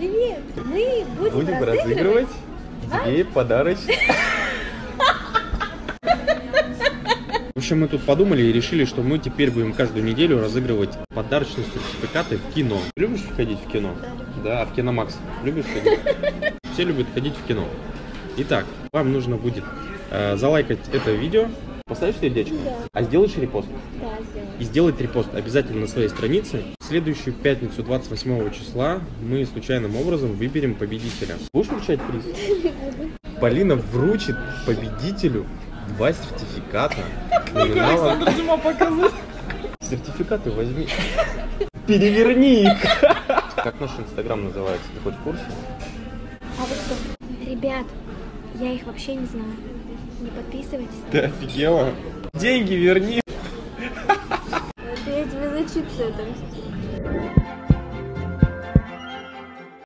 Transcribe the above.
Привет! Мы будем, Будем разыгрывать. разыгрывать тебе подарочный. В общем, мы тут подумали и решили, что мы теперь будем каждую неделю разыгрывать подарочные сертификаты в кино. Любишь ходить в кино? Да, а в кино Макс любишь ходить? Все любят ходить в кино. Итак, вам нужно будет э, залайкать это видео, поставишь сердечко, Да. а сделаешь репост. Да, сделаем. И сделать репост обязательно на своей странице. В следующую пятницу, 28 числа, мы случайным образом выберем победителя. Будешь вручать приз? Полина вручит победителю два сертификата. номиналом- Зима показывает. Сертификаты возьми. Переверни их. Как наш инстаграм называется? Ты хоть в курсе? А вот что? Ребят, я их вообще не знаю. Не подписывайтесь. Ты офигела? Деньги верни. Я тебе за чипсы отомстила.